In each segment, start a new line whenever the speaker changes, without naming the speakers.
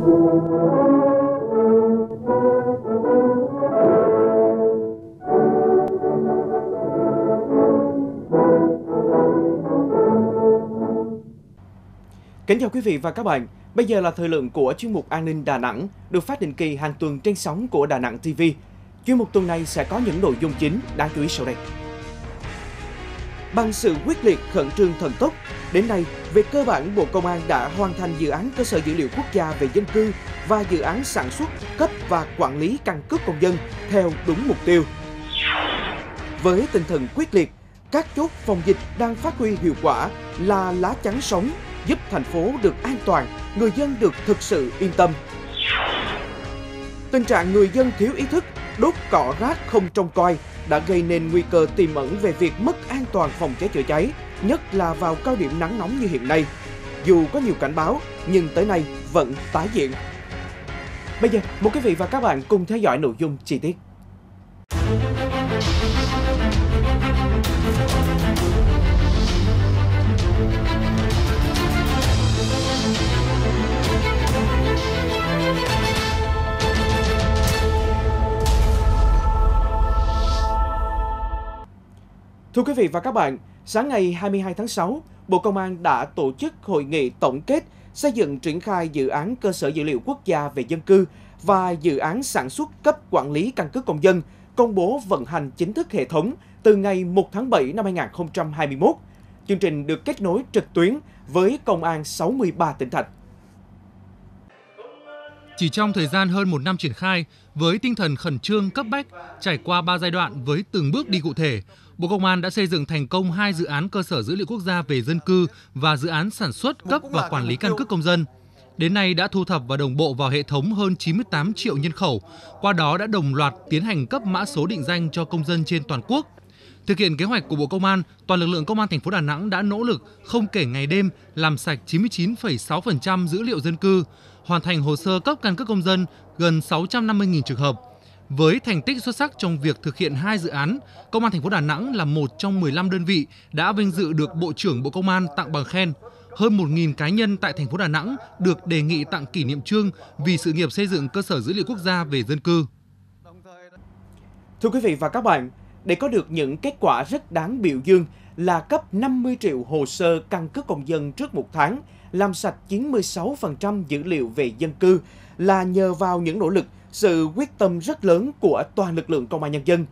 Kính chào quý vị và các bạn. Bây giờ là thời lượng của chuyên mục An ninh Đà Nẵng, được phát định kỳ hàng tuần trên sóng của Đà Nẵng TV. Chuyên mục tuần này sẽ có những nội dung chính đáng chú ý sau đây. Bằng sự quyết liệt khẩn trương thần tốc, đến nay, về cơ bản Bộ Công an đã hoàn thành dự án cơ sở dữ liệu quốc gia về dân cư và dự án sản xuất, cấp và quản lý căn cước công dân theo đúng mục tiêu. Với tinh thần quyết liệt, các chốt phòng dịch đang phát huy hiệu quả là lá chắn sống giúp thành phố được an toàn, người dân được thực sự yên tâm. Tình trạng người dân thiếu ý thức, đốt cỏ rác không trông coi đã gây nên nguy cơ tiềm ẩn về việc mất an toàn phòng cháy chữa cháy, nhất là vào cao điểm nắng nóng như hiện nay. Dù có nhiều cảnh báo, nhưng tới nay vẫn tái diễn. Bây giờ, mời quý vị và các bạn cùng theo dõi nội dung chi tiết. Thưa quý vị và các bạn, sáng ngày 22 tháng 6, Bộ Công an đã tổ chức hội nghị tổng kết xây dựng triển khai dự án cơ sở dữ liệu quốc gia về dân cư và dự án sản xuất cấp quản lý căn cước công dân, công bố vận hành chính thức hệ thống từ ngày 1 tháng 7 năm 2021. Chương trình được kết nối trực tuyến với công an 63 tỉnh thành.
Chỉ trong thời gian hơn một năm triển khai, với tinh thần khẩn trương cấp bách, trải qua 3 giai đoạn với từng bước đi cụ thể, Bộ Công an đã xây dựng thành công hai dự án cơ sở dữ liệu quốc gia về dân cư và dự án sản xuất, cấp và quản lý căn cước công dân. Đến nay đã thu thập và đồng bộ vào hệ thống hơn 98 triệu nhân khẩu, qua đó đã đồng loạt tiến hành cấp mã số định danh cho công dân trên toàn quốc. Thực hiện kế hoạch của Bộ Công an, toàn lực lượng Công an thành phố Đà Nẵng đã nỗ lực không kể ngày đêm làm sạch 99,6% dữ liệu dân cư, hoàn thành hồ sơ cấp căn cước công dân gần 650.000 trường hợp. Với thành tích xuất sắc trong việc thực hiện hai dự án, Công an thành phố Đà Nẵng là một trong 15 đơn vị đã vinh dự được Bộ trưởng Bộ Công an tặng bằng khen. Hơn 1.000 cá nhân tại thành phố Đà Nẵng được đề nghị tặng kỷ niệm trương vì sự nghiệp xây dựng cơ sở dữ liệu quốc gia về dân cư.
Thưa quý vị và các bạn, để có được những kết quả rất đáng biểu dương là cấp 50 triệu hồ sơ căn cước công dân trước một tháng, làm sạch 96% dữ liệu về dân cư là nhờ vào những nỗ lực, sự quyết tâm rất lớn của toàn lực lượng công an nhân dân.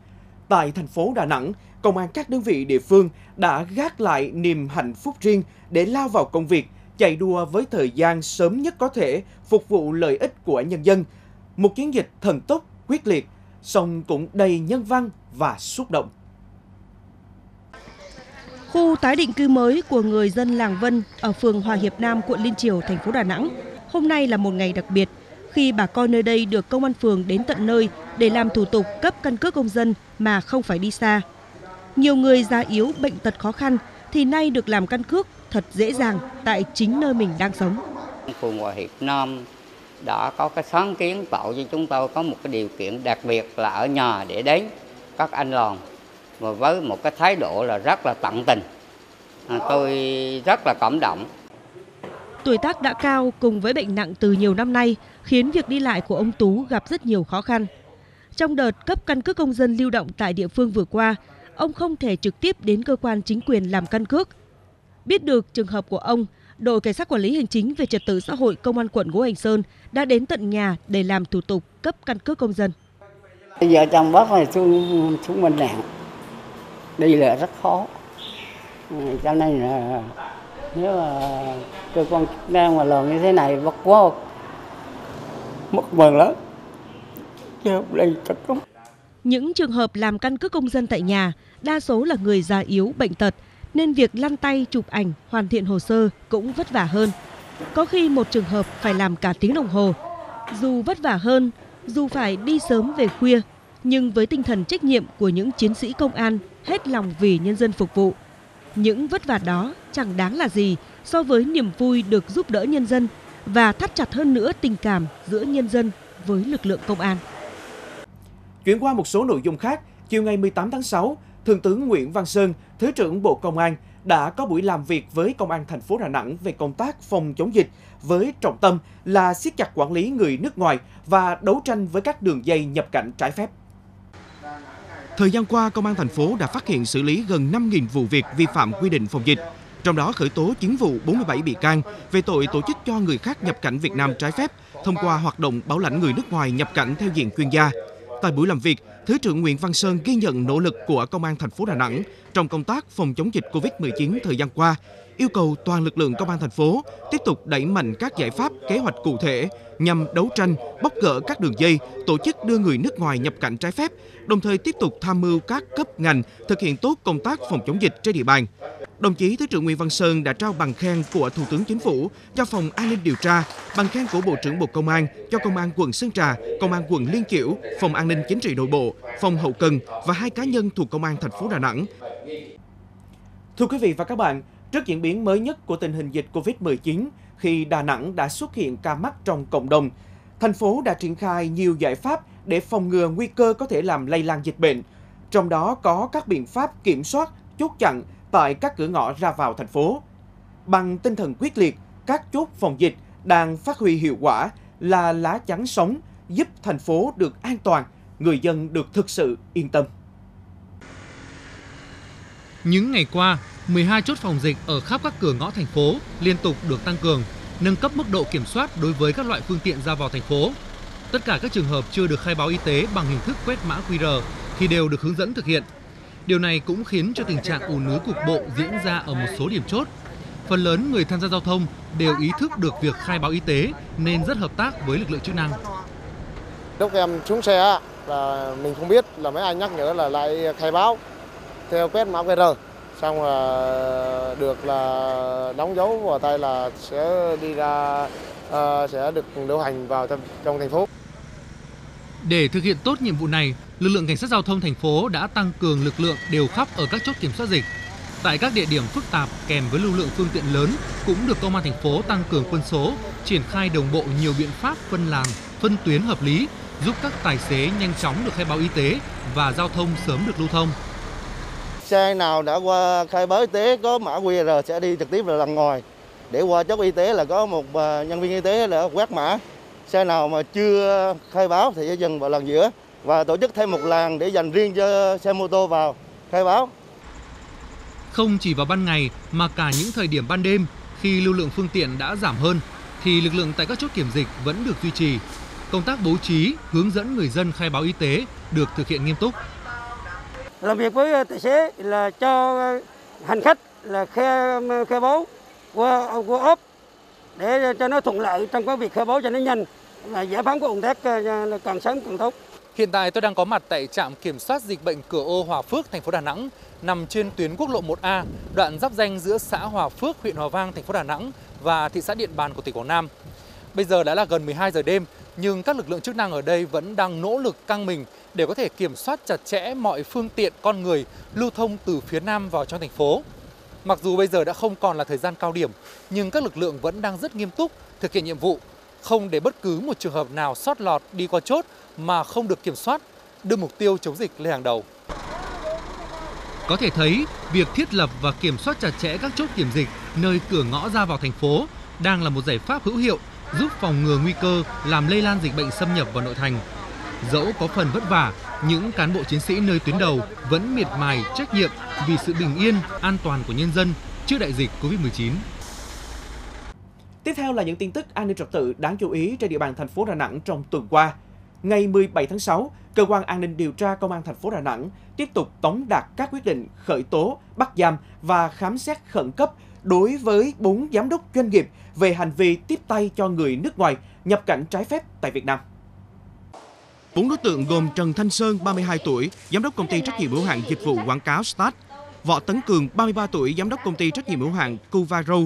Tại thành phố Đà Nẵng, công an các đơn vị địa phương đã gác lại niềm hạnh phúc riêng để lao vào công việc, chạy đua với thời gian sớm nhất có thể phục vụ lợi ích của nhân dân. Một chiến dịch thần tốc, quyết liệt, song cũng đầy nhân văn và xúc động.
Khu tái định cư mới của người dân làng Vân ở phường Hòa Hiệp Nam, quận Liên Triều, thành phố Đà Nẵng. Hôm nay là một ngày đặc biệt khi bà con nơi đây được công an phường đến tận nơi để làm thủ tục cấp căn cước công dân mà không phải đi xa. Nhiều người già yếu, bệnh tật khó khăn thì nay được làm căn cước thật dễ dàng tại chính nơi mình đang sống.
Phường Hòa Hiệp Nam đã có cái sáng kiến tạo cho chúng tôi có một cái điều kiện đặc biệt là ở nhà để đến các anh làng và với một cái thái độ là rất là tận tình. À, tôi rất là cảm động.
Tuổi tác đã cao cùng với bệnh nặng từ nhiều năm nay khiến việc đi lại của ông Tú gặp rất nhiều khó khăn. Trong đợt cấp căn cước công dân lưu động tại địa phương vừa qua, ông không thể trực tiếp đến cơ quan chính quyền làm căn cước. Biết được trường hợp của ông, đội cảnh sát quản lý hành chính về trật tự xã hội công an quận Ngũ Hành Sơn đã đến tận nhà để làm thủ tục cấp căn cước công dân.
Bây giờ chồng bác này xuống xuống bên nặng, đi là rất khó, cho nên là nếu mà cơ quan chức năng mà làm như thế này bất quá mất mừng lắm. Chứ đây thật lắm.
Những trường hợp làm căn cước công dân tại nhà đa số là người già yếu bệnh tật nên việc lăn tay chụp ảnh hoàn thiện hồ sơ cũng vất vả hơn. Có khi một trường hợp phải làm cả tiếng đồng hồ. Dù vất vả hơn dù phải đi sớm về khuya nhưng với tinh thần trách nhiệm của những chiến sĩ công an hết lòng vì nhân dân phục vụ những vất vả đó chẳng đáng là gì so với niềm vui được giúp đỡ nhân dân và thắt chặt hơn nữa tình cảm giữa nhân dân với lực lượng công an.
Chuyển qua một số nội dung khác, chiều ngày 18 tháng 6, Thượng tướng Nguyễn Văn Sơn, Thứ trưởng Bộ Công an đã có buổi làm việc với Công an thành phố Đà Nẵng về công tác phòng chống dịch với trọng tâm là siết chặt quản lý người nước ngoài và đấu tranh với các đường dây nhập cảnh trái phép. Thời gian qua, Công an thành phố đã phát hiện xử lý gần 5.000 vụ việc vi phạm quy định phòng dịch, trong đó khởi tố 9 vụ 47 bị can về tội tổ chức cho người khác nhập cảnh Việt Nam trái phép thông qua hoạt động bảo lãnh người nước ngoài nhập cảnh theo diện chuyên gia. Tại buổi làm việc, Thứ trưởng Nguyễn Văn Sơn ghi nhận nỗ lực của Công an thành phố Đà Nẵng trong công tác phòng chống dịch Covid-19 thời gian qua, yêu cầu toàn lực lượng công an thành phố tiếp tục đẩy mạnh các giải pháp kế hoạch cụ thể nhằm đấu tranh, bóc gỡ các đường dây, tổ chức đưa người nước ngoài nhập cảnh trái phép, đồng thời tiếp tục tham mưu các cấp ngành thực hiện tốt công tác phòng chống dịch trên địa bàn. Đồng chí Thứ trưởng Nguyễn Văn Sơn đã trao bằng khen của Thủ tướng Chính phủ cho Phòng An ninh điều tra, bằng khen của Bộ trưởng Bộ Công an cho Công an quận Sơn Trà, Công an quận Liên Chiểu, Phòng An ninh Chính trị Nội bộ, Phòng Hậu cần và hai cá nhân thuộc Công an thành phố Đà Nẵng. Thưa quý vị và các bạn, trước diễn biến mới nhất của tình hình dịch Covid-19, khi Đà Nẵng đã xuất hiện ca mắc trong cộng đồng, thành phố đã triển khai nhiều giải pháp để phòng ngừa nguy cơ có thể làm lây lan dịch bệnh. Trong đó có các biện pháp kiểm soát, chốt chặn tại các cửa ngõ ra vào thành phố. Bằng tinh thần quyết liệt, các chốt phòng dịch đang phát huy hiệu quả là lá chắn sống giúp thành phố được an toàn, người dân được thực sự yên tâm.
Những ngày qua, 12 chốt phòng dịch ở khắp các cửa ngõ thành phố liên tục được tăng cường, nâng cấp mức độ kiểm soát đối với các loại phương tiện ra vào thành phố. Tất cả các trường hợp chưa được khai báo y tế bằng hình thức quét mã QR thì đều được hướng dẫn thực hiện. Điều này cũng khiến cho tình trạng ùn ứ cục bộ diễn ra ở một số điểm chốt. Phần lớn người tham gia giao thông đều ý thức được việc khai báo y tế nên rất hợp tác với lực lượng chức năng.
Lúc em xuống xe là mình không biết là mấy anh nhắc nhở là lại khai báo theo quét mã QR xong là được là đóng dấu vào tay là sẽ đi ra uh, sẽ được lưu hành vào trong, trong thành phố.
Để thực hiện tốt nhiệm vụ này, lực lượng cảnh sát giao thông thành phố đã tăng cường lực lượng đều khắp ở các chốt kiểm soát dịch. Tại các địa điểm phức tạp kèm với lưu lượng phương tiện lớn cũng được công an thành phố tăng cường quân số, triển khai đồng bộ nhiều biện pháp phân làn, phân tuyến hợp lý, giúp các tài xế nhanh chóng được khai báo y tế và giao thông sớm được lưu thông.
Xe nào đã qua khai báo y tế có mã QR sẽ đi trực tiếp là lần ngoài. Để qua chốt y tế là có một à, nhân viên y tế là quét mã. Xe nào mà chưa khai báo thì sẽ dừng vào lần giữa và tổ chức thêm một làn để dành riêng cho xe mô tô vào khai báo.
Không chỉ vào ban ngày mà cả những thời điểm ban đêm khi lưu lượng phương tiện đã giảm hơn thì lực lượng tại các chốt kiểm dịch vẫn được duy trì. Công tác bố trí, hướng dẫn người dân khai báo y tế được thực hiện nghiêm túc.
Làm việc với tài xế là cho hành khách là khai khai báo qua qua ốp để cho nó thuận lợi trong cái việc khai báo cho nó nhanh là giải phóng cái ủng tắc ờ, càng sớm càng tốt.
Hiện tại tôi đang có mặt tại trạm kiểm soát dịch bệnh cửa ô Hòa Phước, thành phố Đà Nẵng, nằm trên tuyến quốc lộ 1A, đoạn giáp danh giữa xã Hòa Phước, huyện Hòa Vang, thành phố Đà Nẵng và thị xã Điện Bàn của tỉnh Quảng Nam. Bây giờ đã là gần 12 giờ đêm, nhưng các lực lượng chức năng ở đây vẫn đang nỗ lực căng mình để có thể kiểm soát chặt chẽ mọi phương tiện con người lưu thông từ phía Nam vào trong thành phố. Mặc dù bây giờ đã không còn là thời gian cao điểm, nhưng các lực lượng vẫn đang rất nghiêm túc thực hiện nhiệm vụ, không để bất cứ một trường hợp nào sót lọt đi qua chốt mà không được kiểm soát, đưa mục tiêu chống dịch lên hàng đầu. Có thể thấy, việc thiết lập và kiểm soát chặt chẽ các chốt kiểm dịch nơi cửa ngõ ra vào thành phố đang là một giải pháp hữu hiệu giúp phòng ngừa nguy cơ làm lây lan dịch bệnh xâm nhập vào nội thành. Dẫu có phần vất vả, những cán bộ chiến sĩ nơi tuyến đầu vẫn miệt mài trách nhiệm vì sự bình yên, an toàn của nhân dân trước đại dịch Covid-19.
Tiếp theo là những tin tức an ninh trật tự đáng chú ý trên địa bàn thành phố Đà Nẵng trong tuần qua. Ngày 17 tháng 6, cơ quan an ninh điều tra công an thành phố Đà Nẵng tiếp tục tống đạt các quyết định khởi tố, bắt giam và khám xét khẩn cấp đối với 4 giám đốc doanh nghiệp về hành vi tiếp tay cho người nước ngoài nhập cảnh trái phép tại Việt Nam. Bốn đối tượng gồm Trần Thanh Sơn, 32 tuổi, giám đốc công ty trách nhiệm hữu hạn dịch vụ quảng cáo Start, Võ Tấn Cường, 33 tuổi, giám đốc công ty trách nhiệm hữu hạn Cuvaro,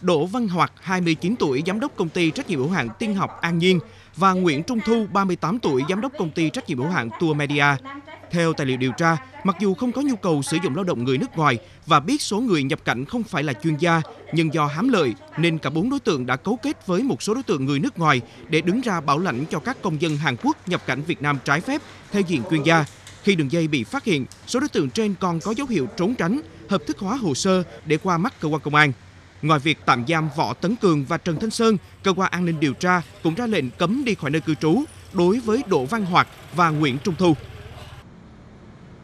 Đỗ Văn Hoạt, 29 tuổi, giám đốc công ty trách nhiệm hữu hạn Tiên học An Nhiên và Nguyễn Trung Thu, 38 tuổi, giám đốc công ty trách nhiệm hữu hạn Tour Media. Theo tài liệu điều tra, mặc dù không có nhu cầu sử dụng lao động người nước ngoài và biết số người nhập cảnh không phải là chuyên gia, nhưng do hám lợi nên cả bốn đối tượng đã cấu kết với một số đối tượng người nước ngoài để đứng ra bảo lãnh cho các công dân Hàn Quốc nhập cảnh Việt Nam trái phép theo diện chuyên gia. Khi đường dây bị phát hiện, số đối tượng trên còn có dấu hiệu trốn tránh hợp thức hóa hồ sơ để qua mắt cơ quan công an. Ngoài việc tạm giam Võ Tấn Cường và Trần Thanh Sơn, cơ quan an ninh điều tra cũng ra lệnh cấm đi khỏi nơi cư trú đối với Đỗ Văn Hoạt và Nguyễn Trung Thu.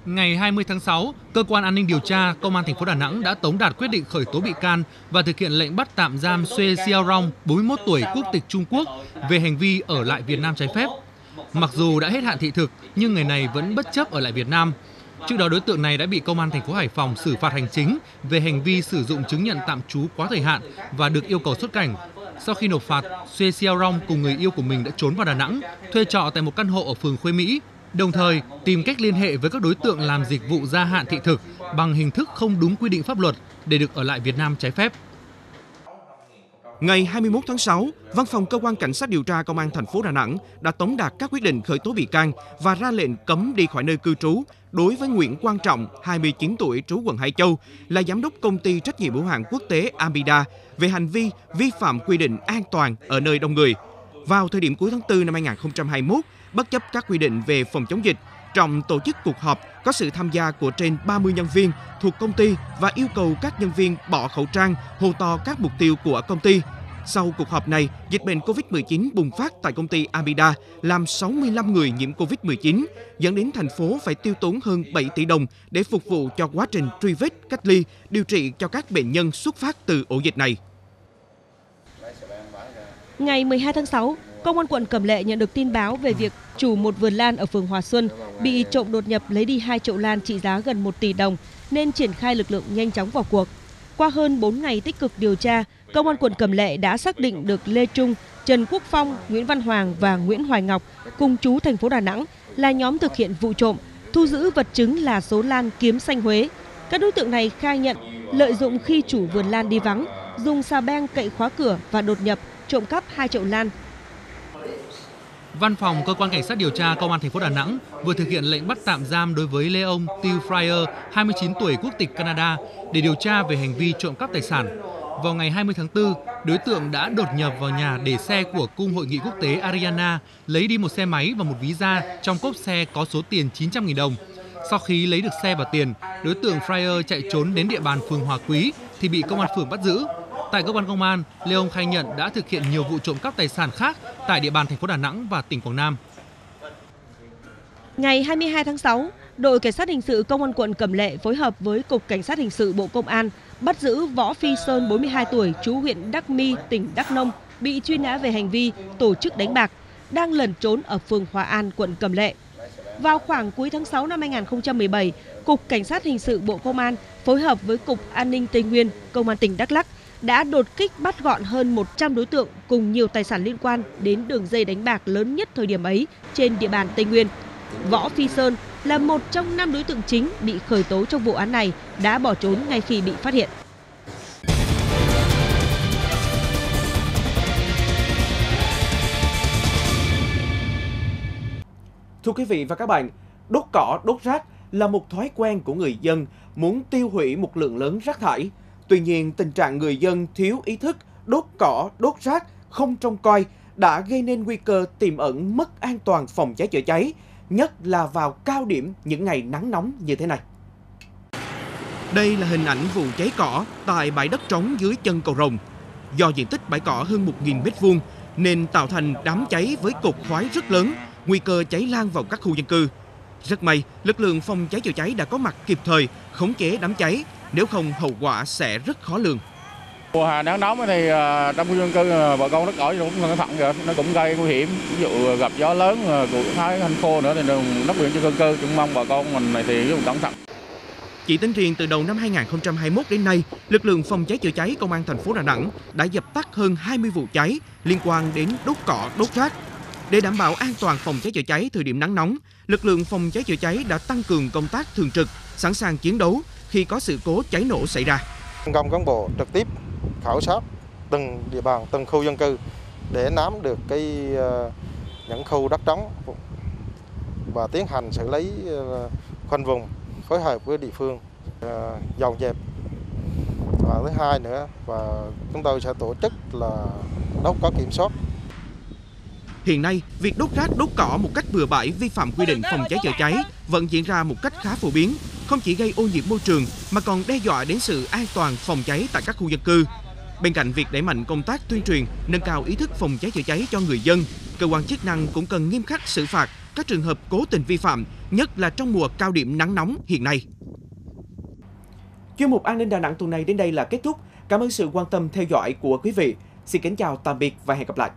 Ngày 20 tháng 6, cơ quan an ninh điều tra công an thành phố Đà Nẵng đã tống đạt quyết định khởi tố bị can và thực hiện lệnh bắt tạm giam Xue Xiaorong, 41 tuổi, quốc tịch Trung Quốc về hành vi ở lại Việt Nam trái phép. Mặc dù đã hết hạn thị thực, nhưng người này vẫn bất chấp ở lại Việt Nam. Trước đó đối tượng này đã bị công an thành phố Hải Phòng xử phạt hành chính về hành vi sử dụng chứng nhận tạm trú quá thời hạn và được yêu cầu xuất cảnh. Sau khi nộp phạt, Xue Xiaorong cùng người yêu của mình đã trốn vào Đà Nẵng, thuê trọ tại một căn hộ ở phường Khuê Mỹ, đồng thời tìm cách liên hệ với các đối tượng làm dịch vụ gia hạn thị thực bằng hình thức không đúng quy định pháp luật để được ở lại Việt Nam trái phép.
Ngày 21 tháng 6, Văn phòng Cơ quan Cảnh sát điều tra Công an thành phố Đà Nẵng đã tống đạt các quyết định khởi tố bị can và ra lệnh cấm đi khỏi nơi cư trú đối với Nguyễn Quang Trọng, 29 tuổi, trú quận Hải Châu, là giám đốc công ty trách nhiệm hữu hạn quốc tế Amida về hành vi vi phạm quy định an toàn ở nơi đông người. Vào thời điểm cuối tháng 4 năm 2021, bất chấp các quy định về phòng chống dịch, Trọng tổ chức cuộc họp có sự tham gia của trên 30 nhân viên thuộc công ty và yêu cầu các nhân viên bỏ khẩu trang, hô to các mục tiêu của công ty. Sau cuộc họp này, dịch bệnh COVID-19 bùng phát tại công ty Amida, làm 65 người nhiễm COVID-19, dẫn đến thành phố phải tiêu tốn hơn 7 tỷ đồng để phục vụ cho quá trình truy vết, cách ly, điều trị cho các bệnh nhân xuất phát từ ổ dịch này.
Ngày 12 tháng 6, Công an quận Cẩm Lệ nhận được tin báo về việc chủ một vườn lan ở phường Hòa Xuân bị trộm đột nhập lấy đi hai chậu lan trị giá gần 1 tỷ đồng nên triển khai lực lượng nhanh chóng vào cuộc. Qua hơn 4 ngày tích cực điều tra, Công an quận Cẩm Lệ đã xác định được Lê Trung, Trần Quốc Phong, Nguyễn Văn Hoàng và Nguyễn Hoài Ngọc cùng chú thành phố Đà Nẵng là nhóm thực hiện vụ trộm, thu giữ vật chứng là số lan kiếm xanh Huế. Các đối tượng này khai nhận lợi dụng khi chủ vườn lan đi vắng, dùng xà beng cậy khóa cửa và đột nhập trộm cắp hai chậu lan
Văn phòng cơ quan cảnh sát điều tra công an thành phố Đà Nẵng vừa thực hiện lệnh bắt tạm giam đối với Leon Till Fryer, 29 tuổi quốc tịch Canada để điều tra về hành vi trộm cắp tài sản. Vào ngày 20 tháng 4, đối tượng đã đột nhập vào nhà để xe của cung hội nghị quốc tế Ariana, lấy đi một xe máy và một ví da trong cốp xe có số tiền 900.000 đồng. Sau khi lấy được xe và tiền, đối tượng Fryer chạy trốn đến địa bàn phường Hòa Quý thì bị công an phường bắt giữ. Tại cơ quan công an, lê ông khai nhận đã thực hiện nhiều vụ trộm cắp tài sản khác tại địa bàn thành phố Đà Nẵng và tỉnh Quảng Nam.
Ngày 22 tháng 6, đội cảnh sát hình sự công an quận Cẩm Lệ phối hợp với cục cảnh sát hình sự Bộ Công an bắt giữ Võ Phi Sơn 42 tuổi, chú huyện Đắc Mi, tỉnh Đắk Nông, bị truy nã về hành vi tổ chức đánh bạc, đang lẩn trốn ở phường Hòa An, quận Cẩm Lệ. Vào khoảng cuối tháng 6 năm 2017, Cục Cảnh sát Hình sự Bộ Công an phối hợp với Cục An ninh Tây Nguyên, Công an tỉnh Đắk Lắk đã đột kích bắt gọn hơn 100 đối tượng cùng nhiều tài sản liên quan đến đường dây đánh bạc lớn nhất thời điểm ấy trên địa bàn Tây Nguyên. Võ Phi Sơn là một trong năm đối tượng chính bị khởi tố trong vụ án này đã bỏ trốn ngay khi bị phát hiện.
Thưa quý vị và các bạn, đốt cỏ, đốt rác là một thói quen của người dân muốn tiêu hủy một lượng lớn rác thải. Tuy nhiên, tình trạng người dân thiếu ý thức, đốt cỏ, đốt rác, không trông coi đã gây nên nguy cơ tiềm ẩn mất an toàn phòng cháy chữa cháy, nhất là vào cao điểm những ngày nắng nóng như thế này. Đây là hình ảnh vụ cháy cỏ tại bãi đất trống dưới chân cầu Rồng. Do diện tích bãi cỏ hơn 1.000 m2 nên tạo thành đám cháy với cột khói rất lớn, nguy cơ cháy lan vào các khu dân cư. Rất may, lực lượng phòng cháy chữa cháy đã có mặt kịp thời khống chế đám cháy, nếu không hậu quả sẽ rất khó lường.
Mùa hè nắng nóng thì à, trong khu dân cư à, bà con rất cỏi cũng cẩn thận rồi, nó cũng gây nguy hiểm. Ví dụ gặp gió lớn, cụ thái hành khô nữa thì nắp biển cho dân cư, chúng mong bà con mình này thì cũng cẩn thận.
Chỉ tính riêng từ đầu năm 2021 đến nay, lực lượng phòng cháy chữa cháy công an thành phố Đà Nẵng đã dập tắt hơn 20 vụ cháy liên quan đến đốt cỏ, đốt rác. Để đảm bảo an toàn phòng cháy chữa cháy thời điểm nắng nóng, lực lượng phòng cháy chữa cháy đã tăng cường công tác thường trực, sẵn sàng chiến đấu khi có sự cố cháy nổ xảy ra.
Công cán bộ trực tiếp khảo sát từng địa bàn, từng khu dân cư để nắm được cái ờ, những khu đất trống và tiến hành xử lý ờ, khoanh vùng phối hợp với địa phương ờ, dọn dẹp và thứ hai nữa và chúng tôi sẽ tổ chức là đốt có kiểm soát
Hiện nay, việc đốt rác đốt cỏ một cách bừa bãi vi phạm quy định phòng cháy chữa cháy vẫn diễn ra một cách khá phổ biến không chỉ gây ô nhiễm môi trường mà còn đe dọa đến sự an toàn phòng cháy tại các khu dân cư. Bên cạnh việc đẩy mạnh công tác tuyên truyền, nâng cao ý thức phòng cháy chữa cháy cho người dân, cơ quan chức năng cũng cần nghiêm khắc xử phạt các trường hợp cố tình vi phạm, nhất là trong mùa cao điểm nắng nóng hiện nay. Chuyên mục An ninh Đà Nẵng tuần này đến đây là kết thúc. Cảm ơn sự quan tâm theo dõi của quý vị. Xin kính chào tạm biệt và hẹn gặp lại.